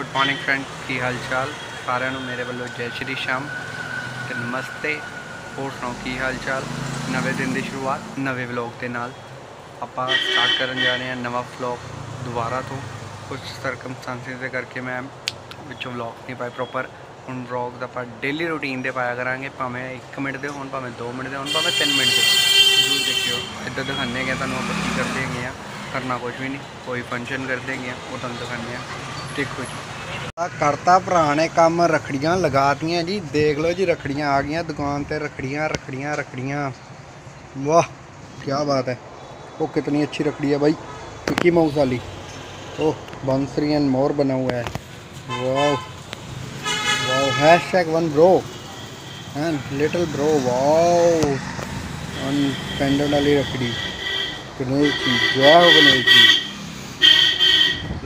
Good morning friend, ਕੀ ਹਾਲ ਚਾਲ ਸਾਰਿਆਂ ਨੂੰ ਮੇਰੇ ਵੱਲੋਂ ਜੈ ਸ਼੍ਰੀ ਸ਼ਾਮ ਤੇ ਨਮਸਤੇ। ਹੋਰ ਸੁਣਾਓ, ਕੀ ਹਾਲ ਚਾਲ ਨਵੇਂ ਦਿਨ ਦੀ ਸ਼ੁਰੂਆਤ, ਨਵੇਂ ਵਲੌਗ ਦੇ ਨਾਲ। ਆਪਾਂ ਸਟਾਰਟ ਕਰਨ ਜਾ ਰਹੇ ਹਾਂ ਨਵਾਂ ਵਲੌਗ ਦੁਬਾਰਾ ਤੋਂ। ਕੁਝ ਸਰਕਮਸਟੈਂਸਿਸ ਦੇ ਕਰਕੇ ਮੈਂ ਵਿੱਚੋਂ ਵਲੌਗ ਨਹੀਂ ਪਾਇਆ ਪ੍ਰੋਪਰ ਹੁਣ ਵਲੌਗ ਦਾ ਆਪਾਂ ਡੇਲੀ ਰੂਟੀਨ ਦੇ ਪਾਇਆ ਕਰਾਂਗੇ, ਭਾਵੇਂ 1 ਮਿੰਟ ਦੇ ਹੋਣ, ਭਾਵੇਂ 2 ਮਿੰਟ ਦੇ ਹੋਣ, ਭਾਵੇਂ 3 ਮਿੰਟ ਦੇ। ਜ਼ਰੂਰ ਦੇਖਿਓ। ਇੱਦਾਂ ਦਿਖਾਉਂਦੇ ਹੈਗੇ ਤੁਹਾਨੂੰ ਆਪਾਂ ਕੀ ਕਰਦੇ ਹੈਗੇ ਆ। ਕਰਨਾ ਕੁਝ ਵੀ ਨਹੀਂ, ਕੋਈ ਫੰਕਸ਼ਨ ਕਰਦੇ ਹੈਗੇ ਆ, ਉਹ ਤੁਹਾਨੂੰ ਦਿਖਾਉਂਦੇ ਆ। ਦੇਖੋ ਜੀ। ਕਰਤਾ ਭਰਾ ਨੇ ਕੰਮ ਰਖੜੀਆਂ ਲਗਾਤੀਆਂ ਜੀ ਦੇਖ ਲਓ ਜੀ ਰਖੜੀਆਂ ਆ ਗਈਆਂ ਦੁਕਾਨ ਤੇ ਰਖੜੀਆਂ ਰਖੜੀਆਂ ਰਖੜੀਆਂ ਵਾਹ ਕੀ ਬਾਤ ਹੈ ਉਹ कितनी अच्छी रखड़ी है भाई मिक्की माउस वाली ओह बांसुरी एंड मोर बना हुआ है वाह वाह hashtag one bro and little bro वाह ऑन पेंडेंट वाली रखड़ी गणेश जी जय हो गणेश जी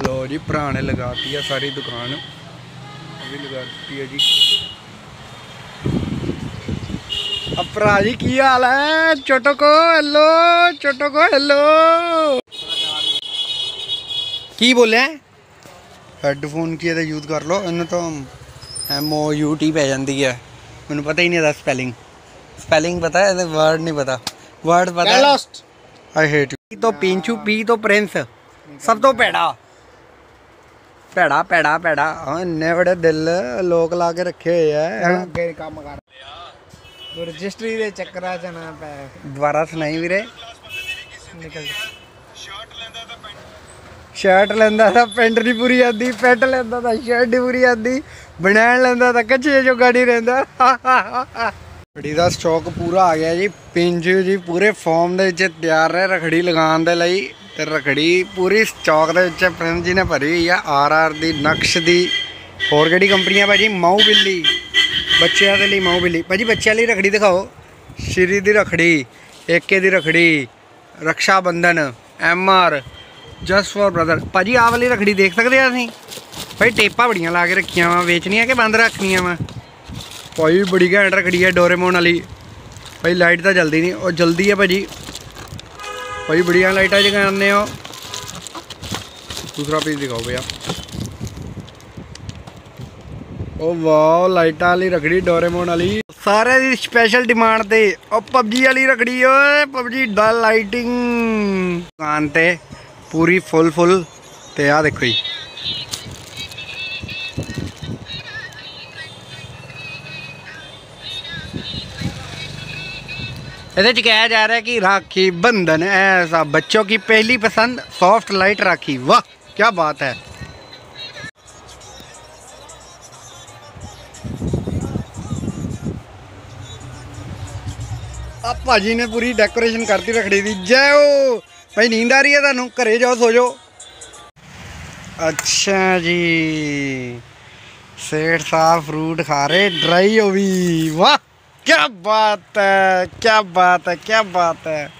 ਲੋ ਜੀ ਭਰਾ ਨੇ ਲਗਾਤੀ ਆ ਸਾਰੀ ਦੁਕਾਨ। ਵੀ ਲਗਾਤੀ ਹੈ ਜੀ। ਆ ਭਰਾ ਜੀ ਕੀ ਹਾਲ ਹੈ ਛੋਟੋ ਕੋ ਹੈਲੋ ਛੋਟੋ ਕੋ ਹੈਲੋ ਕੀ ਬੋਲਿਆ? ਹੈੱਡਫੋਨ ਕੀ ਇਹਦਾ ਯੂਜ਼ ਕਰ ਲਓ ਇਹਨੂੰ ਤਾਂ ਐਮ ਓ ਯੂ ਟੀ ਪੈ ਜਾਂਦੀ ਹੈ ਮੈਨੂੰ ਪਤਾ ਹੀ ਨਹੀਂ ਇਹਦਾ ਸਪੈਲਿੰਗ ਸਪੈਲਿੰਗ ਪਤਾ ਹੈ ਇਹਦੇ ਵਰਡ ਨਹੀਂ ਪਤਾ। ਵਰਡ ਪਤਾ। ਹੈ lost I hate you P ਤੋਂ ਪਿੰਚੂ ਪੀ ਤੋਂ ਪ੍ਰਿੰਸ। ਸਭ ਤੋਂ ਭੈੜਾ। ਭੈੜਾ ਭੈੜਾ ਭੈੜਾ। ਹਾਂ ਇੰਨੇ ਬੜੇ ਦਿਲ ਲੋਕ ਲਾ ਕੇ ਰੱਖੇ ਹੋਏ ਆ ਅੱਗੇ ਕੰਮ ਕਰ ਰਜਿਸਟਰੀ ਦੇ ਚੱਕਰਾਂ 'ਚ ਨਾ ਪੈ। ਦੁਬਾਰਾ ਸੁਣਾਈ ਵੀਰੇ? ਨਿਕਲ ਸ਼ਰਟ ਲੈਂਦਾ ਤਾਂ ਪੈਂਟ। ਨਹੀਂ ਪੂਰੀ ਆਂਦੀ ਪੈਂਟ ਲੈਂਦਾ ਤਾਂ ਸ਼ਰਟ ਨਹੀਂ ਪੂਰੀ ਆਂਦੀ ਬਣਾਣ ਲੈਂਦਾ ਤਾਂ ਕੱਚੇ ਜੋ ਗਾੜੀ ਰਹਿੰਦਾ। ਰਖੜੀ ਦਾ ਸਟਾਕ ਪੂਰਾ ਆ ਗਿਆ ਜੀ ਪਿੰਜ ਜੀ ਪੂਰੇ ਫਾਰਮ ਦੇ ਵਿੱਚ ਤਿਆਰ ਹੈ ਰਖੜੀ ਲਗਾਉਣ ਦੇ ਲਈ। ਤੇ ਰਖੜੀ ਪੂਰੀ ਸਟਾਕ ਦੇ ਵਿੱਚ ਪ੍ਰਿੰਸ ਜੀ ਨੇ ਭਰੀ ਹੋਈ ਆ। ਆਰ ਆਰ ਦੀ ਨਕਸ਼ ਦੀ ਹੋਰ ਕਿਹੜੀ ਕੰਪਨੀ ਆ ਭਾਜੀ? ਮਾਊ ਬਿੱਲੀ। ਬੱਚਿਆਂ ਦੇ ਲਈ ਮਾਊ ਬਿੱਲੀ। ਭਾਜੀ, ਬੱਚਿਆਂ ਲਈ ਰਖੜੀ ਦਿਖਾਓ। ਸ਼੍ਰੀ ਦੀ ਰਖੜੀ, ਏਕੇ ਦੀ ਰਖੜੀ Raksha Bandhan M R, just for brother. ਭਾਜੀ, ਆਹ ਵਾਲੀ ਰਖੜੀ ਦੇਖ ਸਕਦੇ ਆ ਅਸੀਂ ਭਾਈ, ਟੇਪਾਂ ਬੜੀਆਂ ਲਾ ਕੇ ਰੱਖੀਆਂ ਵਾ, ਵੇਚਣੀਆਂ ਕਿ ਬੰਦ ਰੱਖਣੀਆਂ ਵਾ? ਭਾਈ, ਬੜੀ ਘੈਂਟ ਰਖੜੀ ਹੈ ਡੋਰੇਮੋਨ ਵਾਲੀ। ਭਾਈ, ਲਾਈਟ ਤਾਂ ਜਲਦੀ ਨਹੀਂ, ਉਹ ਜਲਦੀ ਹੈ ਭਾਜੀ। ਭਾਈ ਬੜੀਆਂ ਲਾਈਟਾਂ ਜਗਾਉਂਦੇ ਹੋ। ਦੂਸਰਾ ਪੀਸ ਦਿਖਾਓ ਭਈਆ। ਉਹ ਵਾਓ ਲਾਈਟਾਂ ਵਾਲੀ ਰਖੜੀ ਡੋਰੇਮੋਨ ਵਾਲੀ। ਸਾਰਿਆਂ ਦੀ ਸਪੈਸ਼ਲ ਡਿਮਾਂਡ ਤੇ। ਉਹ ਪਬਜੀ ਵਾਲੀ ਰਖੜੀ ਓਏ ਪਬਜੀ ਦਾ ਲਾਈਟਿੰਗ ਦੁਕਾਨ ਤੇ ਪੂਰੀ ਫੁੱਲ ਫੁੱਲ ਤੇ ਆ ਦੇਖੋ ਜੀ। ਇਹਦੇ ਚ ਕਿਹਾ ਜਾ ਰਿਹਾ ਕਿ ਰਾਖੀ ਬੰਧਨ ਐਸਾ ਬੱਚੋਂ ਕੀ ਪਹਿਲੀ ਪਸੰਦ ਸੌਫਟ ਲਾਈਟ ਰਾਖੀ। ਵਾਹ ਕੀ ਬਾਤ ਹੈ। ਆ ਭਾਜੀ ਨੇ ਪੂਰੀ ਡੈਕੋਰੇਸ਼ਨ ਕਰਤੀ ਰਖੜੀ ਦੀ। ਜੈ ਹੋ ਭਾਈ, ਨੀਂਦ ਆ ਰਹੀ ਹੈ ਤੁਹਾਨੂੰ? ਘਰੇ ਜਾਓ, ਸੋ ਜਾਓ। ਅੱਛਾ ਜੀ। ਸੇਠ ਸਾਫ਼ ਫਰੂਟ ਖਾ ਰਹੇ ਡਰਾਈ ਹੋ ਵੀ। ਵਾਹ! ਕੀ ਬਾਤ ਹੈ ਕੀ ਬਾਤ ਹੈ ਕੀ ਬਾਤ ਹੈ